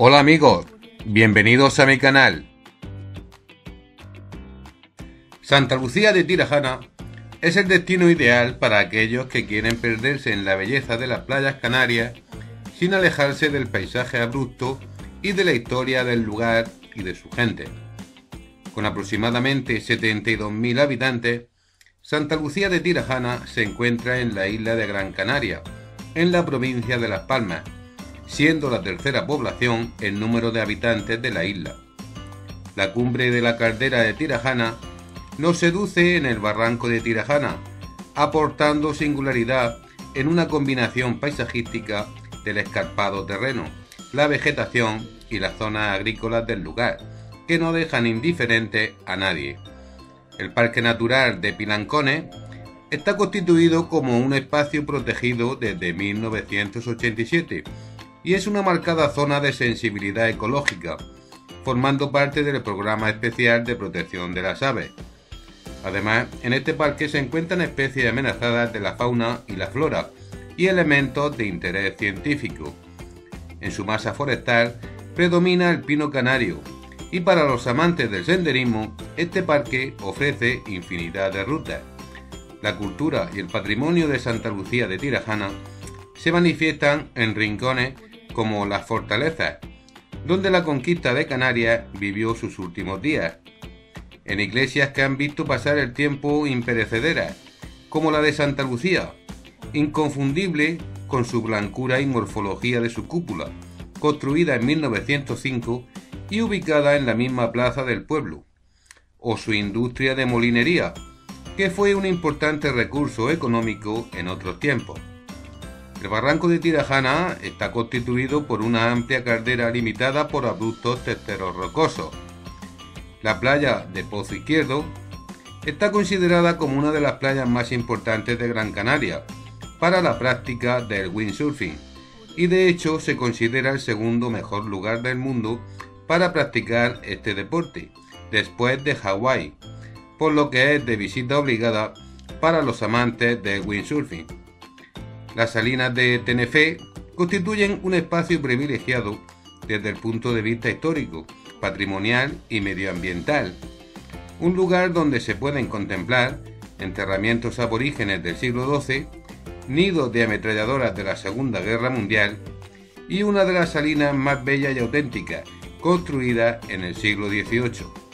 Hola amigos, bienvenidos a mi canal. Santa Lucía de Tirajana es el destino ideal para aquellos que quieren perderse en la belleza de las playas canarias sin alejarse del paisaje abrupto y de la historia del lugar y de su gente. Con aproximadamente 72.000 habitantes, Santa Lucía de Tirajana se encuentra en la isla de Gran Canaria, en la provincia de Las Palmas, siendo la tercera población en número de habitantes de la isla. La cumbre de la caldera de Tirajana nos seduce en el barranco de Tirajana, aportando singularidad en una combinación paisajística del escarpado terreno, la vegetación y las zonas agrícolas del lugar, que no dejan indiferente a nadie. El Parque Natural de Pilancones está constituido como un espacio protegido desde 1987 y es una marcada zona de sensibilidad ecológica, formando parte del programa especial de protección de las aves. Además, en este parque se encuentran especies amenazadas de la fauna y la flora y elementos de interés científico. En su masa forestal predomina el pino canario, y para los amantes del senderismo, este parque ofrece infinidad de rutas. La cultura y el patrimonio de Santa Lucía de Tirajana se manifiestan en rincones como las fortalezas, donde la conquista de Canarias vivió sus últimos días, en iglesias que han visto pasar el tiempo imperecederas, como la de Santa Lucía, inconfundible con su blancura y morfología de su cúpula, construida en 1905 y ubicada en la misma plaza del pueblo, o su industria de molinería, que fue un importante recurso económico en otros tiempos. El barranco de Tirajana está constituido por una amplia caldera limitada por abruptos testeros rocosos. La playa de Pozo Izquierdo está considerada como una de las playas más importantes de Gran Canaria para la práctica del windsurfing y de hecho se considera el segundo mejor lugar del mundo para practicar este deporte, después de Hawái, por lo que es de visita obligada para los amantes del windsurfing. Las salinas de Tenerife constituyen un espacio privilegiado desde el punto de vista histórico, patrimonial y medioambiental. Un lugar donde se pueden contemplar enterramientos aborígenes del siglo XII, nidos de ametralladoras de la Segunda Guerra Mundial y una de las salinas más bellas y auténticas, construida en el siglo XVIII.